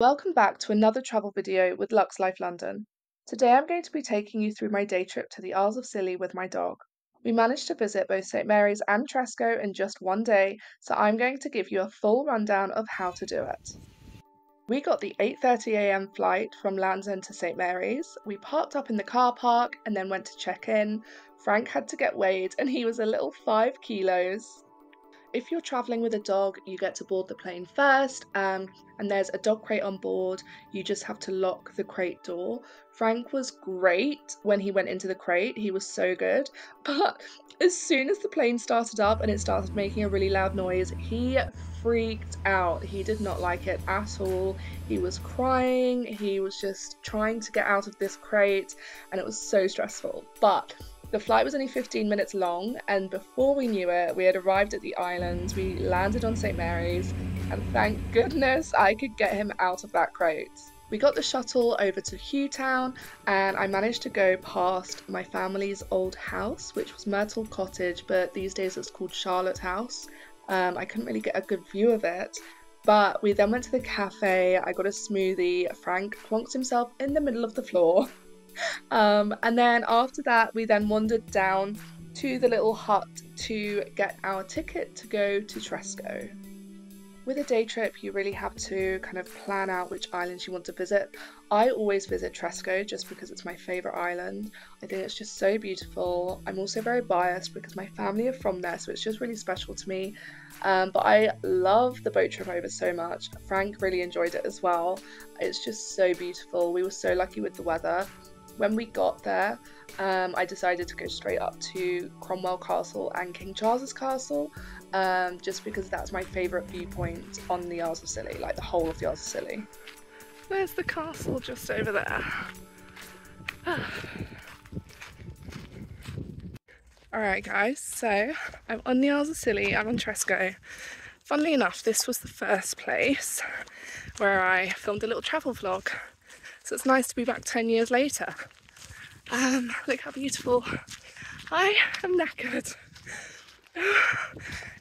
Welcome back to another travel video with Lux Life London. Today I'm going to be taking you through my day trip to the Isles of Scilly with my dog. We managed to visit both St Mary's and Tresco in just one day, so I'm going to give you a full rundown of how to do it. We got the 8.30am flight from Land's End to St Mary's. We parked up in the car park and then went to check in. Frank had to get weighed and he was a little 5 kilos. If you're traveling with a dog, you get to board the plane first, um, and there's a dog crate on board. You just have to lock the crate door. Frank was great when he went into the crate, he was so good. But as soon as the plane started up and it started making a really loud noise, he freaked out. He did not like it at all. He was crying, he was just trying to get out of this crate, and it was so stressful. But the flight was only 15 minutes long, and before we knew it, we had arrived at the island. We landed on St. Mary's, and thank goodness I could get him out of that crate. We got the shuttle over to Hughtown, and I managed to go past my family's old house, which was Myrtle Cottage, but these days it's called Charlotte House. Um, I couldn't really get a good view of it, but we then went to the cafe. I got a smoothie. Frank plonked himself in the middle of the floor. Um, and then after that, we then wandered down to the little hut to get our ticket to go to Tresco. With a day trip, you really have to kind of plan out which islands you want to visit. I always visit Tresco just because it's my favourite island. I think it's just so beautiful. I'm also very biased because my family are from there, so it's just really special to me. Um, but I love the boat trip over so much. Frank really enjoyed it as well. It's just so beautiful. We were so lucky with the weather. When we got there, um, I decided to go straight up to Cromwell Castle and King Charles's Castle, um, just because that's my favourite viewpoint on the Isles of Scilly, like the whole of the Isles of Scilly. There's the castle just over there. Alright guys, so I'm on the Isles of Scilly, I'm on Tresco. Funnily enough, this was the first place where I filmed a little travel vlog. So it's nice to be back 10 years later. Um, look how beautiful. I am knackered.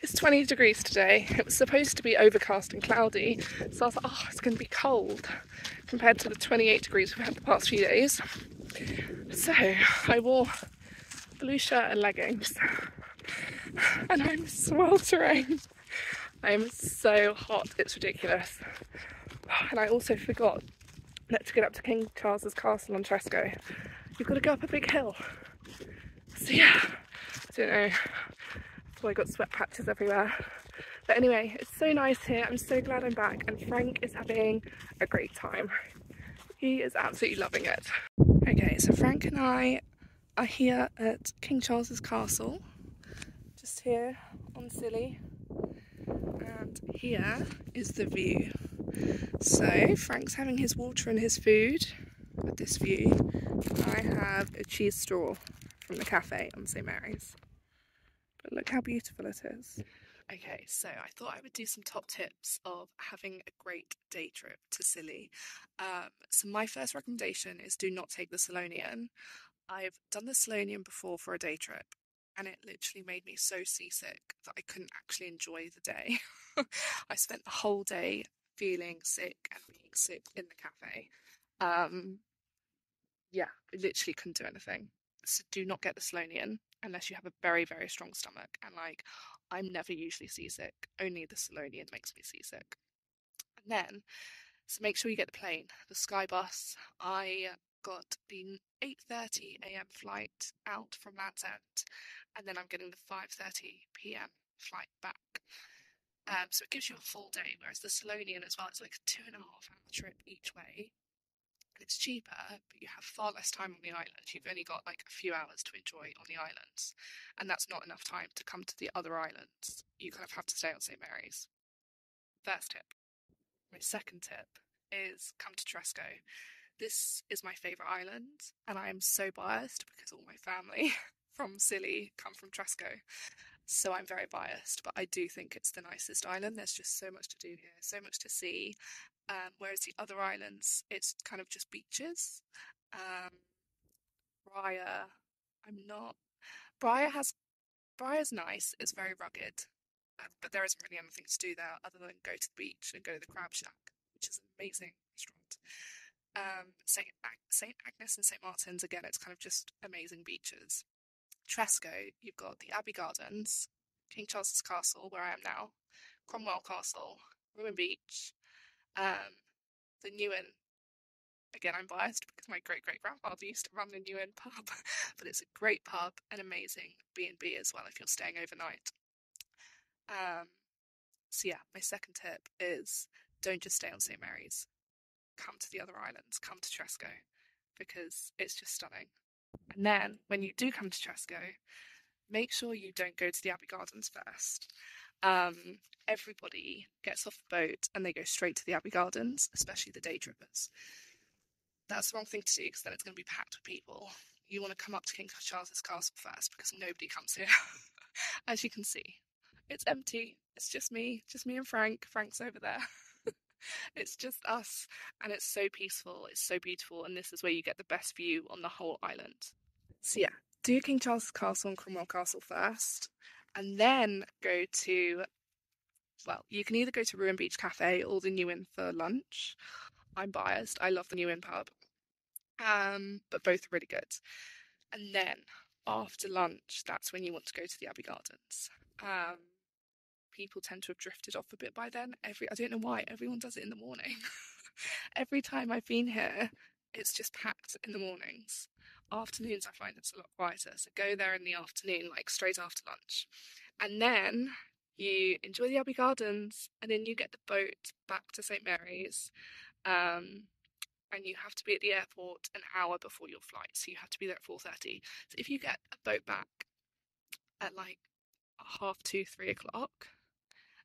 It's 20 degrees today. It was supposed to be overcast and cloudy, so I was like, oh, it's going to be cold compared to the 28 degrees we've had the past few days. So I wore blue shirt and leggings, and I'm sweltering. I am so hot, it's ridiculous. And I also forgot that to get up to King Charles's Castle on Tresco, you've got to go up a big hill. So yeah, I don't know. So I got sweat patches everywhere. But anyway, it's so nice here. I'm so glad I'm back and Frank is having a great time. He is absolutely loving it. Okay, so Frank and I are here at King Charles's Castle, just here on Scilly. And here is the view. So Frank's having his water and his food with this view. I have a cheese straw from the cafe on St Mary's. But look how beautiful it is. Okay, so I thought I would do some top tips of having a great day trip to Scilly. Um, so my first recommendation is do not take the Scillonian. I've done the Scillonian before for a day trip and it literally made me so seasick that I couldn't actually enjoy the day. I spent the whole day feeling sick and being sick in the cafe. Um, yeah, literally couldn't do anything. So do not get the Scillonian unless you have a very, very strong stomach. And like, I'm never usually seasick. Only the Scillonian makes me seasick. And then, so make sure you get the plane, the Skybus. I got the 8:30 a.m. flight out from Land's End, and then I'm getting the 5:30 p.m. flight back. Um, so it gives you a full day, whereas the Scillonian as well, it's like a two and a half hour trip each way. And it's cheaper, but you have far less time on the island. You've only got like a few hours to enjoy on the islands, and that's not enough time to come to the other islands. You kind of have to stay on St. Mary's. First tip. My second tip is come to Tresco. This is my favourite island, and I am so biased because all my family from Scilly come from Tresco. So I'm very biased, but I do think it's the nicest island. There's just so much to do here, so much to see. Um, whereas the other islands, it's kind of just beaches. Um, I'm not. Bryher has. Bryher's nice. It's very rugged, uh, but there isn't really anything to do there other than go to the beach and go to the crab shack, which is amazing. Um, St. St. Agnes and St. Martin's, again, it's kind of just amazing beaches. Tresco, you've got the Abbey Gardens, King Charles's Castle, where I am now, Cromwell Castle, Ruin Beach, um, the New Inn. Again, I'm biased because my great great grandfather used to run the New Inn pub, but it's a great pub, an amazing B and B as well if you're staying overnight. Um, so yeah, my second tip is don't just stay on St Mary's. Come to the other islands, come to Tresco, because it's just stunning. And then when you do come to Tresco, make sure you don't go to the Abbey Gardens first. Um, everybody gets off the boat and they go straight to the Abbey Gardens, especially the day trippers. That's the wrong thing to do because then it's going to be packed with people. You want to come up to King Charles's Castle first because nobody comes here, as you can see. It's empty. It's just me, just me and Frank. Frank's over there. it's just us, and it's so peaceful. It's so beautiful, and this is where you get the best view on the whole island. So yeah, do King Charles's Castle and Cromwell Castle first, and then go to. Well, you can either go to Ruin Beach Cafe or the New Inn for lunch. I'm biased. I love the New Inn pub, um, but both are really good. And then after lunch, that's when you want to go to the Abbey Gardens. Um, people tend to have drifted off a bit by then. Every I don't know why everyone does it in the morning. Every time I've been here, it's just packed in the mornings. Afternoons, I find it's a lot quieter. So go there in the afternoon, like straight after lunch, and then you enjoy the Abbey Gardens, and then you get the boat back to St Mary's. Um, and you have to be at the airport an hour before your flight, so you have to be there at four thirty. So if you get a boat back at like half two, three o'clock,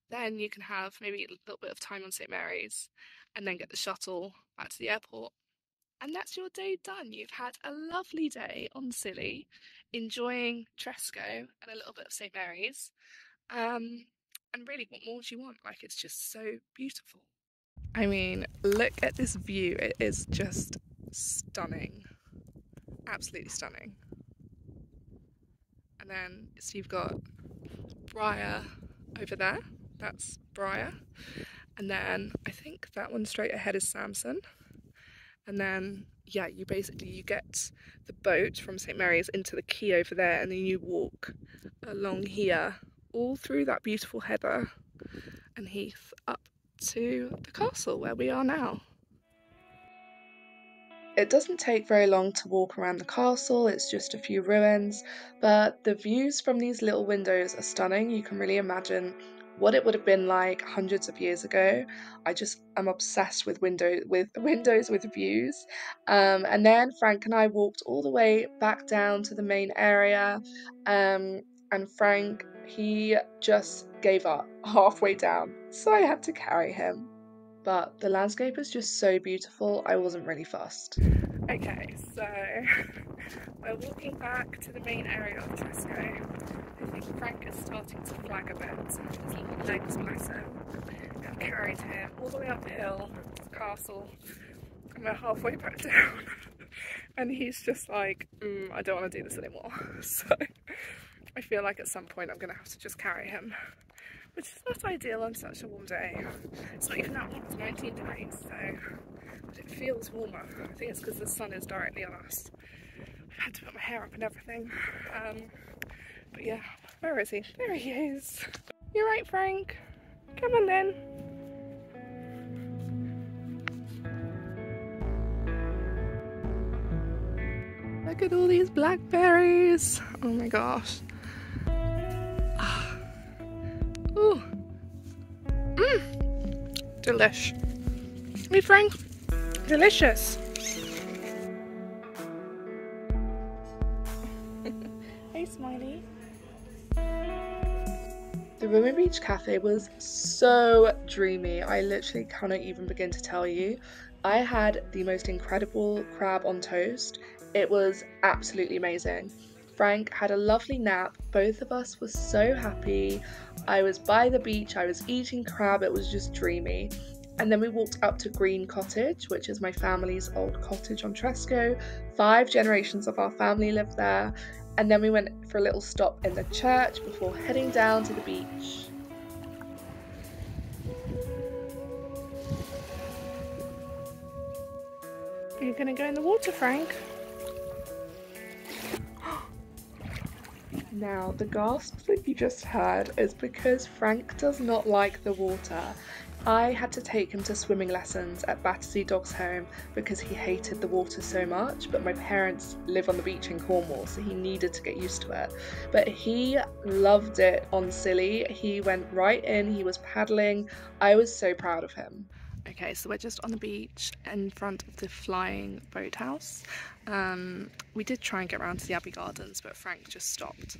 then you can have maybe a little bit of time on St Mary's, and then get the shuttle back to the airport, and that's your day done. You've had a lovely day on Scilly, enjoying Tresco and a little bit of St Mary's. Um, and really, what more do you want? Like, it's just so beautiful. I mean, look at this view. It is just stunning. Absolutely stunning. And then, so you've got Bryher over there. That's Bryher. And then I think that one straight ahead is Samson. And then, yeah, you basically, you get the boat from St. Mary's into the quay over there and then you walk along here all through that beautiful heather and heath up to the castle where we are now. It doesn't take very long to walk around the castle, it's just a few ruins, but the views from these little windows are stunning. You can really imagine what it would have been like hundreds of years ago. I just am obsessed with window with windows with views. Um, and then Frank and I walked all the way back down to the main area. Um, and Frank, he just gave up halfway down, so I had to carry him. But the landscape is just so beautiful, I wasn't really fussed. Okay, so we're walking back to the main area of Tresco. I think Frank is starting to flag a bit. His legs bless him. I've carried him all the way up the hill to the castle, and we're halfway back down. and he's just like, mm, I don't want to do this anymore. So I feel like at some point I'm going to have to just carry him which is not ideal on such a warm day. It's not even that warm, it's 19 degrees, so but it feels warmer. I think it's because the sun is directly on us. I've had to put my hair up and everything. Um, but yeah, where is he? There he is. You're right, Frank. Come on then. Look at all these blackberries. Oh my gosh. Ooh. Mmm. Delish. Me, Frank. Delicious. hey, Smiley. The Ruin Beach Cafe was so dreamy. I literally cannot even begin to tell you. I had the most incredible crab on toast. It was absolutely amazing. Frank had a lovely nap. Both of us were so happy. I was by the beach, I was eating crab, it was just dreamy. And then we walked up to Green Cottage, which is my family's old cottage on Tresco. Five generations of our family lived there. And then we went for a little stop in the church before heading down to the beach. Are you gonna go in the water, Frank? Now, the gasp that you just heard is because Frank does not like the water. I had to take him to swimming lessons at Battersea Dogs Home because he hated the water so much, but my parents live on the beach in Cornwall, so he needed to get used to it. But he loved it on Scilly. He went right in, he was paddling. I was so proud of him. Okay, so we're just on the beach in front of the flying boathouse. Um, we did try and get around to the Abbey Gardens, but Frank just stopped.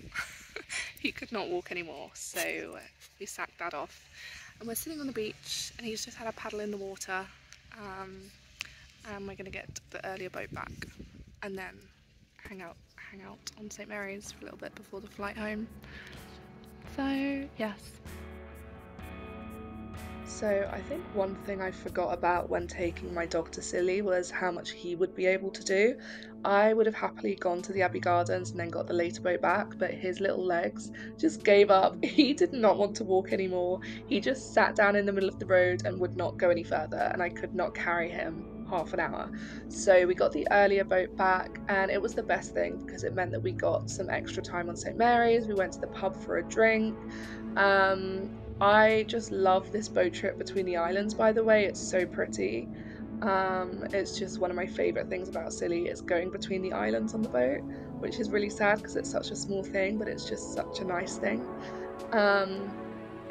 he could not walk anymore, so we sacked that off. And we're sitting on the beach, and he's just had a paddle in the water. Um, and we're going to get the earlier boat back, and then hang out, hang out on St Mary's for a little bit before the flight home. So yes, so I think one thing I forgot about when taking my dog to Scilly was how much he would be able to do. I would have happily gone to the Abbey Gardens and then got the later boat back, but his little legs just gave up. He did not want to walk anymore. He just sat down in the middle of the road and would not go any further, and I could not carry him half an hour. So we got the earlier boat back, and it was the best thing because it meant that we got some extra time on St Mary's. We went to the pub for a drink. Um, I just love this boat trip between the islands, by the way. It's so pretty. Um, it's just one of my favourite things about Scilly is going between the islands on the boat, which is really sad because it's such a small thing, but it's just such a nice thing. Um,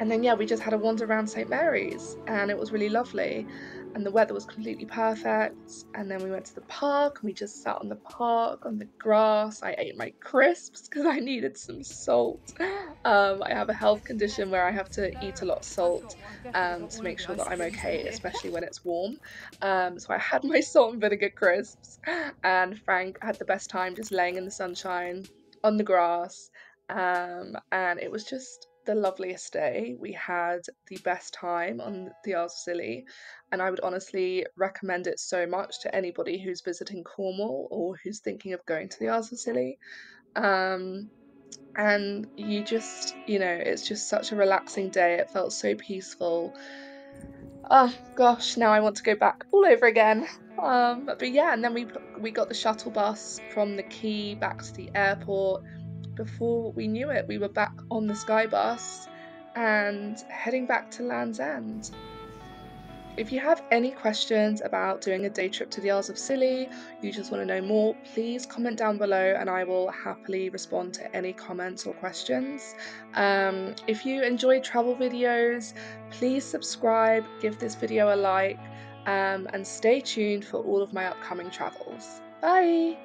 and then, yeah, we just had a wander around St. Mary's and it was really lovely and the weather was completely perfect. And then we went to the park and we just sat on the park on the grass. I ate my crisps because I needed some salt. Um, I have a health condition where I have to eat a lot of salt um, to make sure that I'm okay, especially when it's warm. Um, so I had my salt and vinegar crisps, and Frank had the best time just laying in the sunshine on the grass. Um, and it was just the loveliest day. We had the best time on the Isles of Scilly, and I would honestly recommend it so much to anybody who's visiting Cornwall or who's thinking of going to the Isles of Scilly. Um, and you just, you know, it's just such a relaxing day. It felt so peaceful. Oh gosh, now I want to go back all over again. Um, but yeah, and then we we got the shuttle bus from the quay back to the airport before we knew it, we were back on the Skybus and heading back to Land's End. If you have any questions about doing a day trip to the Isles of Scilly, you just want to know more, please comment down below and I will happily respond to any comments or questions. Um, if you enjoy travel videos, please subscribe, give this video a like, um, and stay tuned for all of my upcoming travels. Bye!